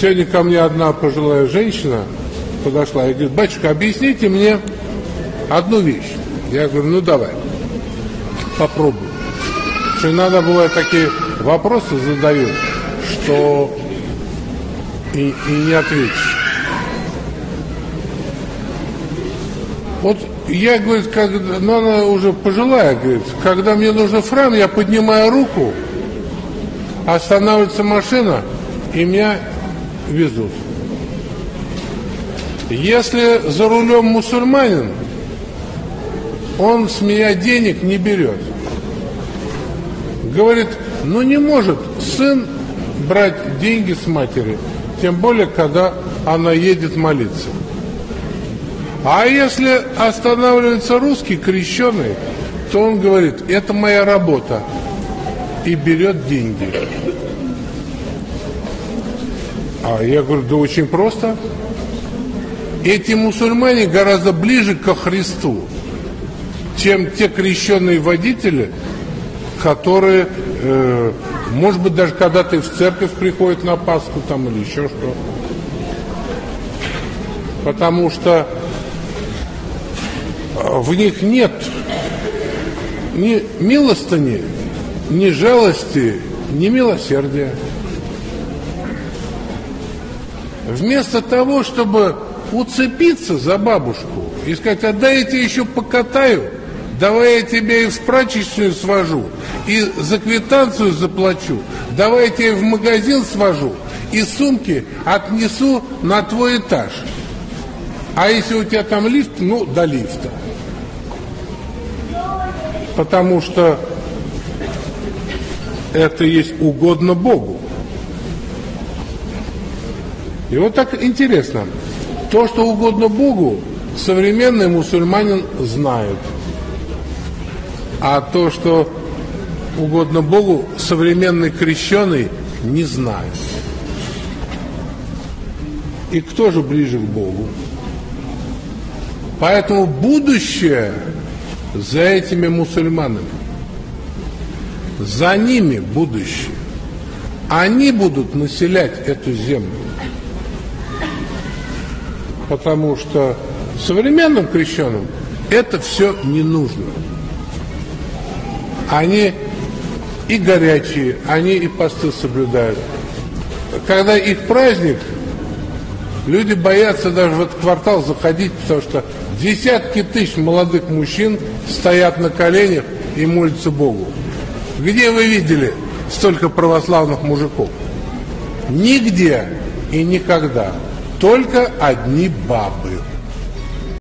Сегодня ко мне одна пожилая женщина подошла и говорит, батюшка, объясните мне одну вещь. Я говорю, ну давай, попробуй. Что иногда бывают такие вопросы задают, что и, и не ответишь. Вот я, говорит, как, ну она уже пожилая, говорит, когда мне нужен фран, я поднимаю руку, останавливается машина, и меня везут. Если за рулем мусульманин, он с меня денег не берет. Говорит, ну не может сын брать деньги с матери, тем более, когда она едет молиться. А если останавливается русский, крещеный, то он говорит, это моя работа, и берет деньги. А я говорю, да очень просто. Эти мусульмане гораздо ближе ко Христу, чем те крещенные водители, которые, э, может быть, даже когда ты в церковь приходит на Пасху там или еще что. Потому что в них нет ни милостыни, ни жалости, ни милосердия. Вместо того, чтобы уцепиться за бабушку и сказать, а дай я тебе еще покатаю, давай я тебя и в прачечную свожу, и за квитанцию заплачу, давай я тебя в магазин свожу, и сумки отнесу на твой этаж. А если у тебя там лифт, ну, до лифта. Потому что это есть угодно Богу. И вот так интересно. То, что угодно Богу, современный мусульманин знает. А то, что угодно Богу, современный крещеный не знает. И кто же ближе к Богу? Поэтому будущее за этими мусульманами. За ними будущее. Они будут населять эту землю потому что современным крещенным это все не нужно. Они и горячие, они и посты соблюдают. Когда их праздник, люди боятся даже в этот квартал заходить, потому что десятки тысяч молодых мужчин стоят на коленях и молятся Богу. Где вы видели столько православных мужиков? Нигде и никогда только одни бабы.